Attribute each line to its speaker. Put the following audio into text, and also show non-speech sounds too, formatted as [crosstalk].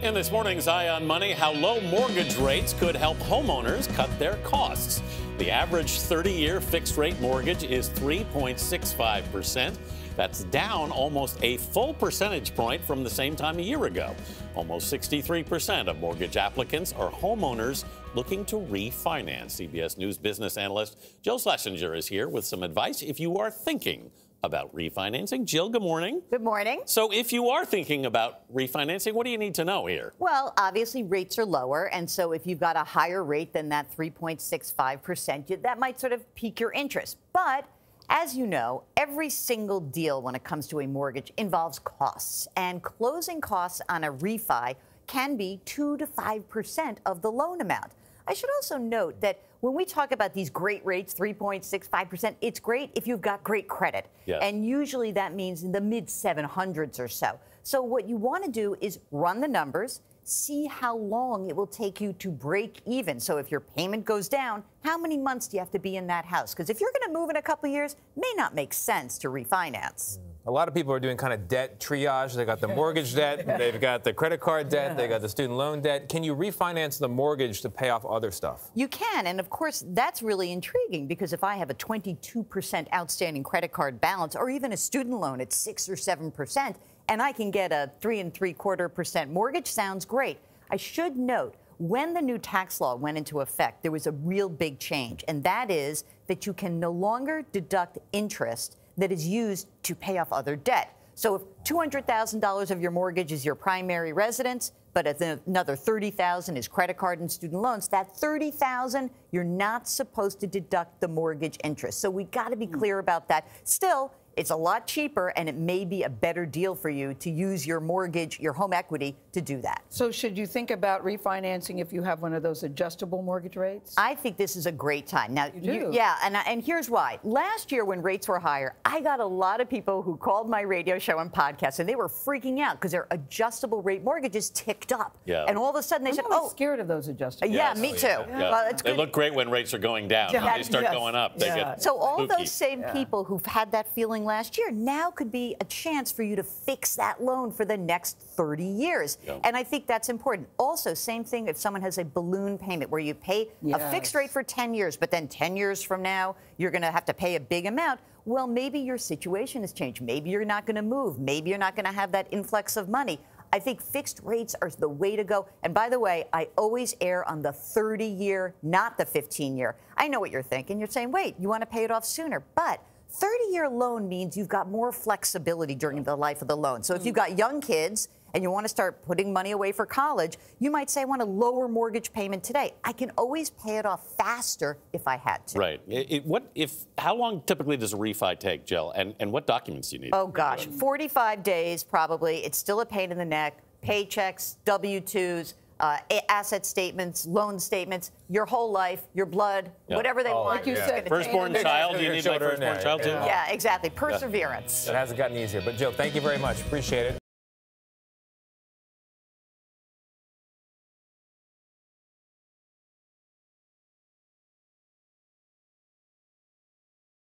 Speaker 1: In this morning's Eye on Money, how low mortgage rates could help homeowners cut their costs. The average 30 year fixed rate mortgage is 3.65%. That's down almost a full percentage point from the same time a year ago. Almost 63% of mortgage applicants are homeowners looking to refinance. CBS News business analyst Jill Schlesinger is here with some advice if you are thinking about refinancing. Jill, good morning.
Speaker 2: Good morning.
Speaker 1: So, if you are thinking about refinancing, what do you need to know here?
Speaker 2: Well, obviously, rates are lower. And so, if you've got a higher rate than that 3.65%, that might sort of pique your interest. But as you know, every single deal when it comes to a mortgage involves costs. And closing costs on a refi can be 2 to 5% of the loan amount. I should also note that when we talk about these great rates, 3.65%, it's great if you've got great credit.
Speaker 1: Yeah.
Speaker 2: And usually that means in the mid 700s or so. So what you want to do is run the numbers, see how long it will take you to break even. So if your payment goes down, how many months do you have to be in that house? Because if you're going to move in a couple years, it may not make sense to refinance.
Speaker 3: A lot of people are doing kind of debt triage. They got the mortgage debt, [laughs] they've got the credit card debt, they got the student loan debt. Can you refinance the mortgage to pay off other stuff?
Speaker 2: You can, and of course, that's really intriguing because if I have a 22% outstanding credit card balance or even a student loan at 6 or 7%, and I can get a 3 and 3 quarter percent mortgage, sounds great. I should note, when the new tax law went into effect, there was a real big change, and that is that you can no longer deduct interest that is used to pay off other debt. So if $200,000 of your mortgage is your primary residence, but another 30,000 is credit card and student loans, that 30,000 you're not supposed to deduct the mortgage interest. So we got to be hmm. clear about that. Still, it's a lot cheaper and it may be a better deal for you to use your mortgage, your home equity to do that.
Speaker 4: So should you think about refinancing if you have one of those adjustable mortgage rates?
Speaker 2: I think this is a great time. Now,
Speaker 4: You do?
Speaker 2: yeah, and, uh, and here's why. Last year when rates were higher, I got a lot of people who called my radio show and podcast and they were freaking out because their adjustable rate mortgages ticked up.
Speaker 1: Yeah.
Speaker 2: And all of a sudden they
Speaker 4: I'm
Speaker 2: said, "Oh,
Speaker 4: scared of those adjustable.
Speaker 2: yeah,
Speaker 1: Yes.
Speaker 2: me too."
Speaker 1: Yeah.
Speaker 2: Well, it's
Speaker 1: they
Speaker 2: good.
Speaker 1: look great when rates are going down. When
Speaker 4: Yeah,
Speaker 1: they start
Speaker 4: yes.
Speaker 1: going up, they
Speaker 4: Yeah.
Speaker 1: get
Speaker 2: So all
Speaker 1: spooky.
Speaker 2: those same people who've had that feeling last year now could be a chance for you to fix that loan for the next 30 years.
Speaker 1: Yeah.
Speaker 2: And I think that's important. Also, same thing if someone has a balloon payment where you pay a fixed rate for 10 years, but then 10 years from now you're going to have to pay a big amount. Well, maybe your situation has changed. Maybe you're not going to move. Maybe you're not going to have that influx of money. I think fixed rates are the way to go. And by the way, I always err on the 30 year, not the 15 year. I know what you're thinking. You're saying, wait, you want to pay it off sooner. But 30 year loan means you've got more flexibility during the life of the loan. So if you've mm. got young kids and you want to start putting money away for college, you might say, I want a lower mortgage payment today. I can always pay it off faster if I had to.
Speaker 1: Right. It, it- what if? How long typically does a refi take, Jill? And and what documents do you need?
Speaker 2: Oh gosh, 45 days probably. It's still a pain in the neck. Paychecks, W 2s, uh, asset statements, loan statements, your whole life, your blood,
Speaker 1: Yeah.
Speaker 2: whatever they
Speaker 3: Oh,
Speaker 2: want.
Speaker 4: Like you
Speaker 2: it's
Speaker 4: said,
Speaker 2: gonna
Speaker 1: Firstborn
Speaker 2: take.
Speaker 1: child. You
Speaker 3: Your
Speaker 1: need like
Speaker 3: children,
Speaker 1: firstborn
Speaker 3: yeah,
Speaker 1: child too?
Speaker 3: yeah.
Speaker 2: Yeah, exactly. Perseverance.
Speaker 3: It hasn't gotten easier. But Jill, thank you very much. Appreciate it.